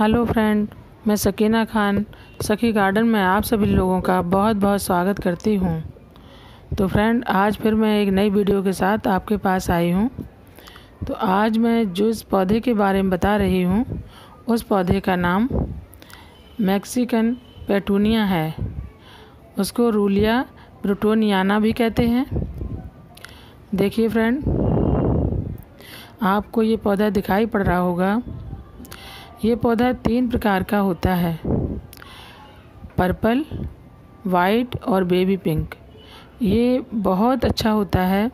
Hello friend, मैं सकीना खान, सखी garden में आप सभी लोगों का बहुत बहुत स्वागत करती हूँ। तो फ्रेंड, आज फिर मैं एक नई वीडियो के साथ आपके पास आई हूँ। तो आज मैं जिस पौधे के बारे में बता रही हूँ, उस पौधे का नाम मैक्सिकन पेटूनिया है। उसको रूलिया ब्रुटोनियाना भी कहते हैं। देखिए फ्रेंड, आपको ये पौधा दिखाई पड़ रहा होगा। ये पौधा तीन प्रकार का होता है। पर्पल वाइट और बेबी पिंक। ये बहुत अच्छा होता है।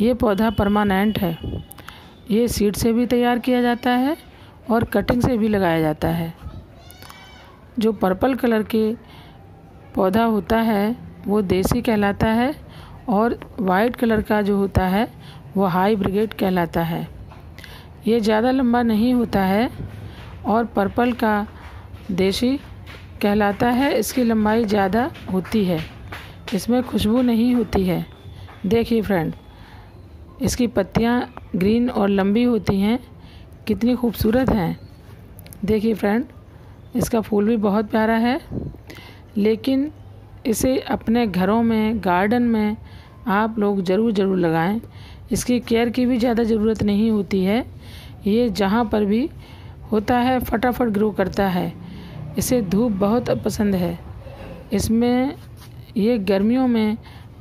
ये पौधा परमानेंट है। ये सीड से भी तैयार किया जाता है और कटिंग से भी लगाया जाता है। जो पर्पल कलर के पौधा होता है, वो देसी कहलाता है और वाइट कलर का जो होता है, वो हाई ब्रिगेड कहलाता है। ये ज़्यादा लंबा नहीं होता है और पर्पल का देशी कहलाता है। इसकी लंबाई ज़्यादा होती है। इसमें खुशबू नहीं होती है। देखिए फ्रेंड इसकी पत्तियाँ ग्रीन और लंबी होती हैं। कितनी खूबसूरत हैं। देखिए फ्रेंड इसका फूल भी बहुत प्यारा है। लेकिन इसे अपने घरों में गार्डन में आप लोग ज़रूर ज़रूर लगाएँ। इसकी केयर की भी ज़्यादा ज़रूरत नहीं होती है। ये जहाँ पर भी होता है, फटाफट ग्रो करता है। इसे धूप बहुत पसंद है। इसमें ये गर्मियों में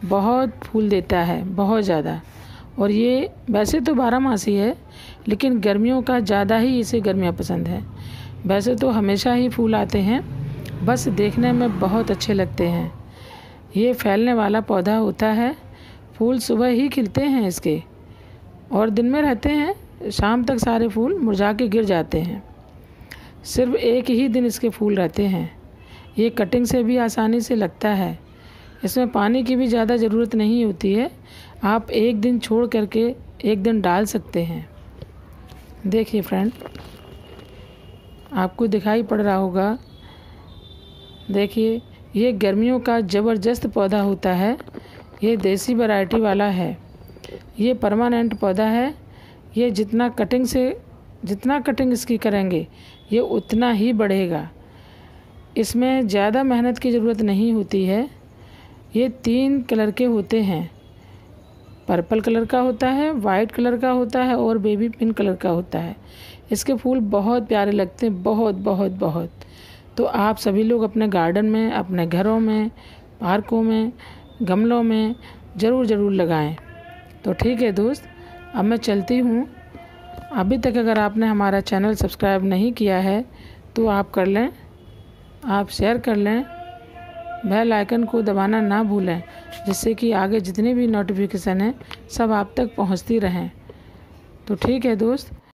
बहुत फूल देता है, बहुत ज़्यादा। और ये वैसे तो बारह मासी है, लेकिन गर्मियों का ज़्यादा ही इसे गर्मियाँ पसंद है। वैसे तो हमेशा ही फूल आते हैं, बस देखने में बहुत अच्छे लगते हैं। ये फैलने वाला पौधा होता है, फूल सुबह ही खिलते हैं इसके। और दिन में रहते हैं शाम तक सारे फूल मुरझा के गिर जाते हैं। सिर्फ़ एक ही दिन इसके फूल रहते हैं। ये कटिंग से भी आसानी से लगता है। इसमें पानी की भी ज़्यादा ज़रूरत नहीं होती है। आप एक दिन छोड़ करके एक दिन डाल सकते हैं। देखिए फ्रेंड आपको दिखाई पड़ रहा होगा। देखिए, ये गर्मियों का ज़बरदस्त पौधा होता है। ये देसी वैरायटी वाला है। ये परमानेंट पौधा है। ये जितना कटिंग से, जितना कटिंग इसकी करेंगे, ये उतना ही बढ़ेगा। इसमें ज़्यादा मेहनत की ज़रूरत नहीं होती है। ये तीन कलर के होते हैं। पर्पल कलर का होता है वाइट कलर का होता है और बेबी पिंक कलर का होता है। इसके फूल बहुत प्यारे लगते हैं, बहुत बहुत बहुत। तो आप सभी लोग अपने गार्डन में, अपने घरों में, पार्कों में, गमलों में ज़रूर ज़रूर लगाएँ। तो ठीक है दोस्त अब मैं चलती हूँ। अभी तक अगर आपने हमारा चैनल सब्सक्राइब नहीं किया है तो आप कर लें, आप शेयर कर लें, बेल आइकन को दबाना ना भूलें, जिससे कि आगे जितनी भी नोटिफिकेशन हैं, सब आप तक पहुँचती रहें। तो ठीक है दोस्त